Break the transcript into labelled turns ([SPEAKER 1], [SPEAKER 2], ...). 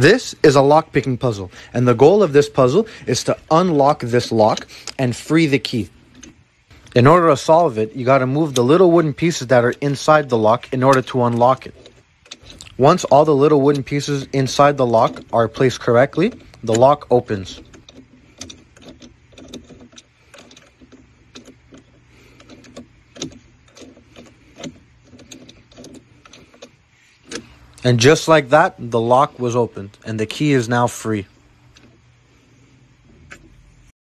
[SPEAKER 1] This is a lock picking puzzle, and the goal of this puzzle is to unlock this lock and free the key. In order to solve it, you gotta move the little wooden pieces that are inside the lock in order to unlock it. Once all the little wooden pieces inside the lock are placed correctly, the lock opens. And just like that, the lock was opened and the key is now free.